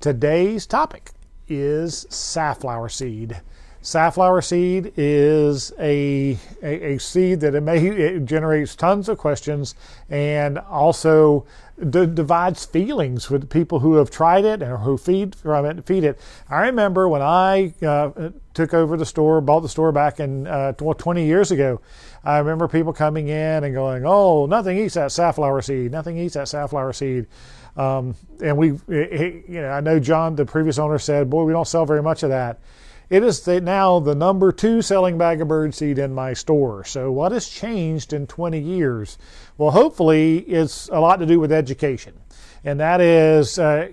Today's topic is safflower seed. Safflower seed is a, a, a seed that it may it generates tons of questions and also d- divides feelings with people who have tried it and who feed from it feed it. I remember when I uh, took over the store, bought the store back in uh, 20 years ago. I remember people coming in and going, "Oh, nothing eats that safflower seed. Nothing eats that safflower seed." Um, and we, you know, I know John, the previous owner, said, "Boy, we don't sell very much of that." It is the, now the number two selling bag of birdseed in my store. So, what has changed in 20 years? Well, hopefully, it's a lot to do with education. And that is uh,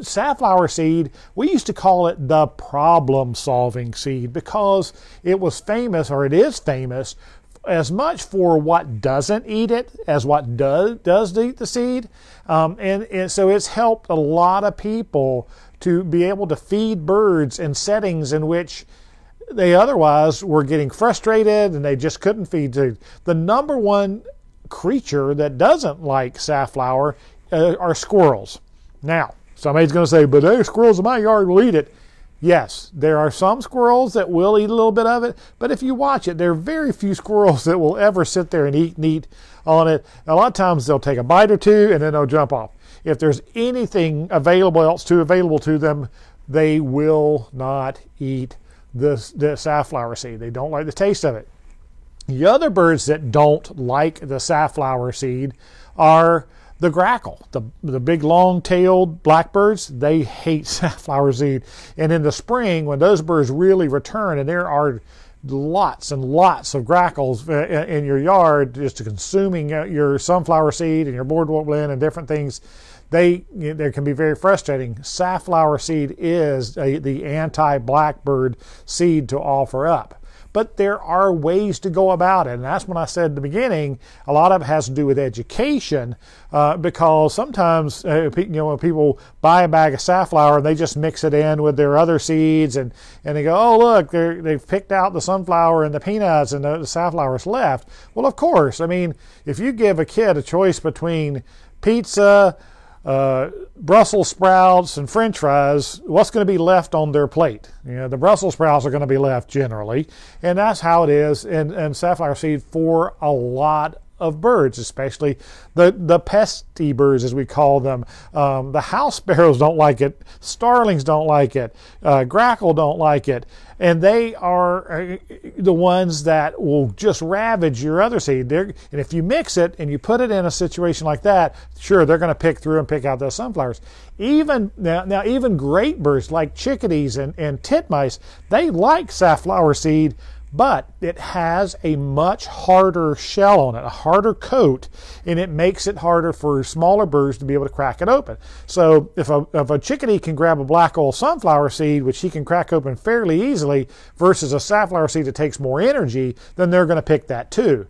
safflower seed. We used to call it the problem solving seed because it was famous, or it is famous, as much for what doesn't eat it as what does, does eat the seed. Um, and, and so it's helped a lot of people to be able to feed birds in settings in which they otherwise were getting frustrated and they just couldn't feed. The number one creature that doesn't like safflower uh, are squirrels. Now, somebody's going to say, but there's squirrels in my yard will eat it. Yes, there are some squirrels that will eat a little bit of it, but if you watch it, there are very few squirrels that will ever sit there and eat and eat on it. A lot of times they'll take a bite or two and then they'll jump off if there's anything available else to available to them, they will not eat the, the safflower seed. They don't like the taste of it. The other birds that don't like the safflower seed are the grackle, the, the big long tailed blackbirds, they hate safflower seed. And in the spring, when those birds really return, and there are lots and lots of grackles uh, in your yard just consuming uh, your sunflower seed and your boardwalk blend and different things they they can be very frustrating. Safflower seed is a, the anti-blackbird seed to offer up. But there are ways to go about it, and that's when I said at the beginning. A lot of it has to do with education, uh, because sometimes uh, you know when people buy a bag of safflower and they just mix it in with their other seeds, and and they go, oh look, they've picked out the sunflower and the peanuts, and the, the safflower's left. Well, of course, I mean, if you give a kid a choice between pizza uh, Brussels sprouts and French fries, what's going to be left on their plate? You know, the Brussels sprouts are going to be left generally, and that's how it is in, in safflower seed for a lot of birds, especially the, the pesty birds, as we call them. Um, the house sparrows don't like it. Starlings don't like it. Uh, grackle don't like it. And they are uh, the ones that will just ravage your other seed. They're, and if you mix it and you put it in a situation like that, sure, they're going to pick through and pick out those sunflowers. Even now, now even great birds like chickadees and, and titmice, they like safflower seed but it has a much harder shell on it, a harder coat, and it makes it harder for smaller birds to be able to crack it open. So if a, if a chickadee can grab a black oil sunflower seed, which he can crack open fairly easily, versus a safflower seed that takes more energy, then they're going to pick that too.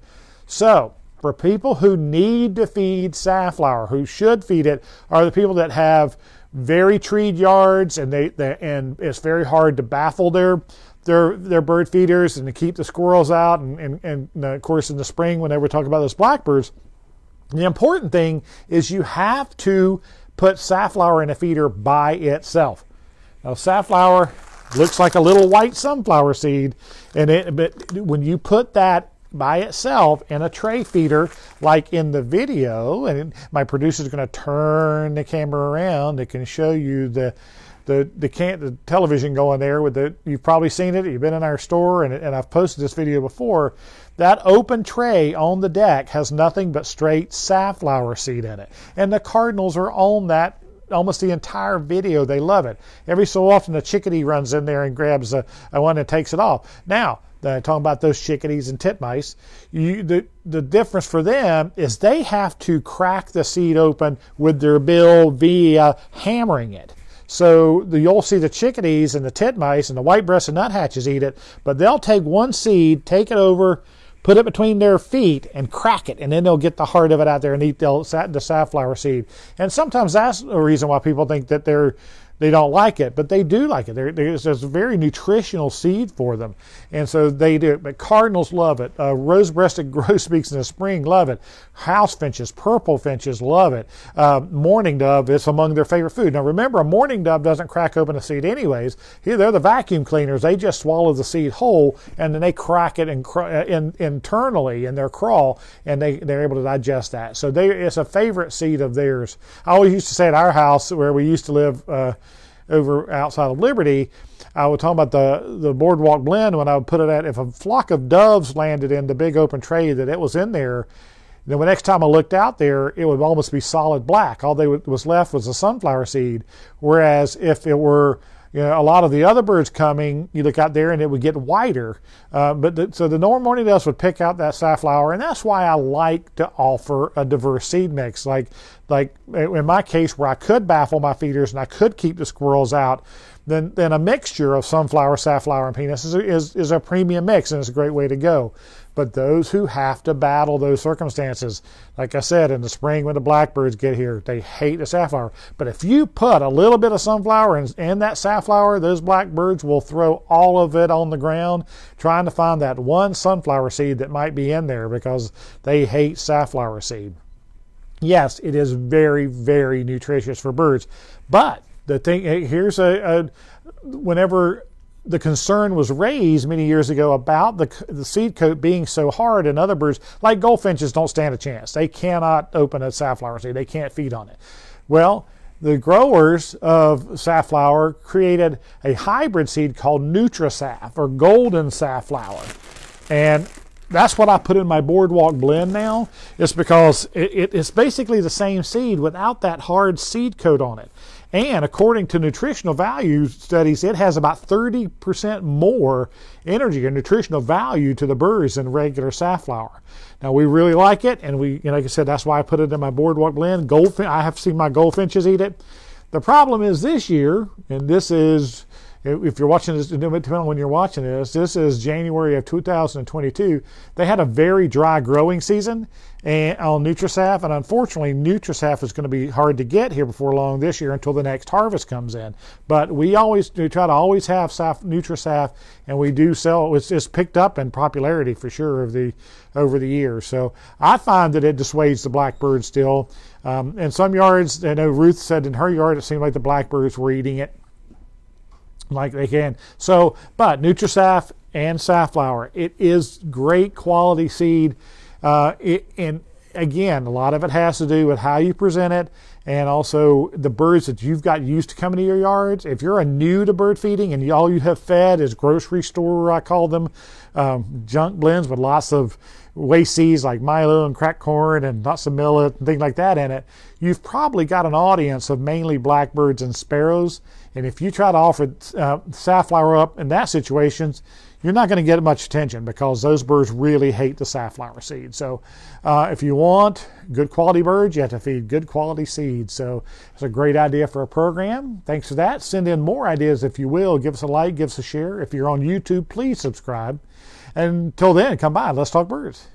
So for people who need to feed safflower, who should feed it, are the people that have very treed yards and they, they and it's very hard to baffle their their their bird feeders and to keep the squirrels out and, and, and of course in the spring whenever we talk about those blackbirds the important thing is you have to put safflower in a feeder by itself. Now safflower looks like a little white sunflower seed and it but when you put that by itself in a tray feeder like in the video and my producer is going to turn the camera around it can show you the the the can the television going there with the you've probably seen it you've been in our store and, and I've posted this video before. That open tray on the deck has nothing but straight safflower seed in it. And the cardinals are on that almost the entire video they love it. Every so often a chickadee runs in there and grabs a, a one and takes it off. Now uh, talking about those chickadees and titmice, you, the, the difference for them is they have to crack the seed open with their bill via hammering it. So the, you'll see the chickadees and the titmice and the white-breasted nuthatches eat it, but they'll take one seed, take it over, put it between their feet, and crack it, and then they'll get the heart of it out there and eat the, the safflower seed. And sometimes that's the reason why people think that they're they don't like it, but they do like it. There's a very nutritional seed for them, and so they do. But cardinals love it. Uh, rose-breasted grosbeaks in the spring love it. House finches, purple finches love it. Uh, mourning dove is among their favorite food. Now remember, a mourning dove doesn't crack open a seed anyways. Here they're the vacuum cleaners. They just swallow the seed whole, and then they crack it in, in, internally in their crawl, and they they're able to digest that. So they it's a favorite seed of theirs. I always used to say at our house where we used to live. Uh, over outside of Liberty, I would talk about the, the boardwalk blend when I would put it at if a flock of doves landed in the big open tray that it was in there, then the next time I looked out there, it would almost be solid black. All they was left was a sunflower seed. Whereas if it were you know, a lot of the other birds coming, you look out there and it would get whiter. Uh, but the, so the normal mourning doves would pick out that safflower, and that's why I like to offer a diverse seed mix. Like, like in my case, where I could baffle my feeders and I could keep the squirrels out, then then a mixture of sunflower, safflower, and peanuts is, is, is a premium mix, and it's a great way to go. But those who have to battle those circumstances, like I said, in the spring when the blackbirds get here, they hate the safflower. But if you put a little bit of sunflower in, in that safflower, those blackbirds will throw all of it on the ground trying to find that one sunflower seed that might be in there because they hate safflower seed. Yes, it is very, very nutritious for birds. But the thing eh, here's a, a whenever the concern was raised many years ago about the, the seed coat being so hard. And other birds like goldfinches don't stand a chance. They cannot open a safflower seed. They can't feed on it. Well the growers of safflower created a hybrid seed called NutraSaff or golden safflower. And that's what I put in my boardwalk blend now. It's because it, it, it's basically the same seed without that hard seed coat on it. And according to nutritional value studies, it has about 30% more energy or nutritional value to the birds than regular safflower. Now we really like it, and we, like I said, that's why I put it in my boardwalk blend. Goldfin, I have seen my goldfinches eat it. The problem is this year, and this is if you're watching this, depending on when you're watching this, this is January of 2022. They had a very dry growing season and on NutraSaff, and unfortunately, NutraSaff is going to be hard to get here before long this year until the next harvest comes in. But we always we try to always have Saf, NutraSaff, and we do sell. It's, it's picked up in popularity for sure of the over the years. So I find that it dissuades the blackbird still. Um, in some yards, I know Ruth said in her yard it seemed like the blackbirds were eating it like they can. So, but NutraSaff and safflower, it is great quality seed. Uh, it, and again, a lot of it has to do with how you present it and also the birds that you've got used to coming to your yards. If you're a new to bird feeding and all you have fed is grocery store, I call them, um, junk blends with lots of waste seeds like Milo and cracked corn and lots of millet and things like that in it, you've probably got an audience of mainly blackbirds and sparrows. And if you try to offer uh, safflower up in that situation, you're not going to get much attention because those birds really hate the safflower seed. So, uh, if you want good quality birds, you have to feed good quality seeds. So, it's a great idea for a program. Thanks for that. Send in more ideas if you will. Give us a like, give us a share. If you're on YouTube, please subscribe. And until then, come by. Let's talk birds.